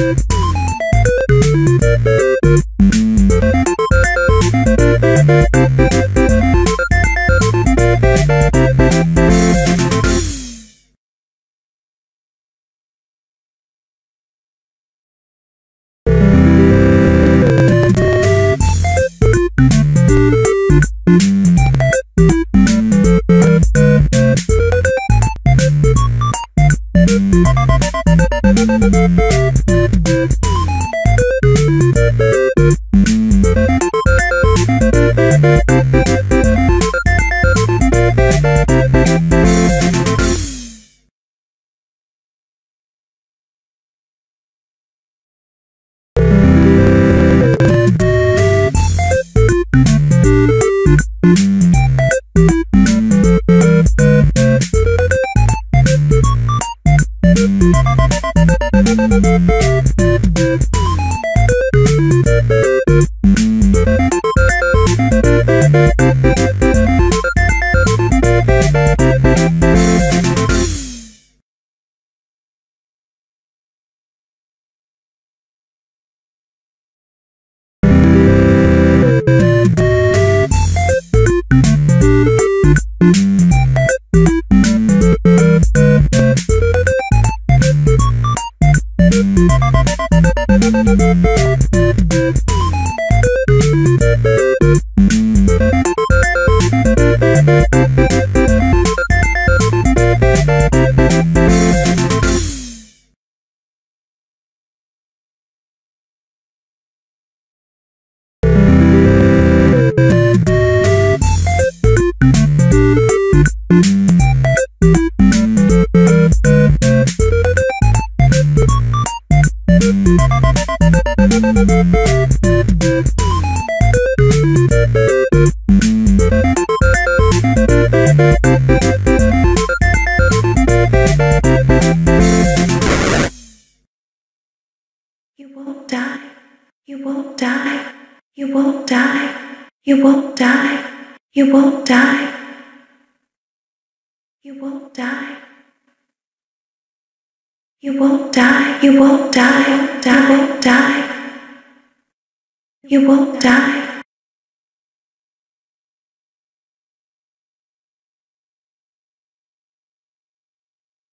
Thank Thank you. Thank you. Won't die. You won't die. You won't die. You won't die. You won't die. You won't die. You won't die. Die. Won't die. You won't die.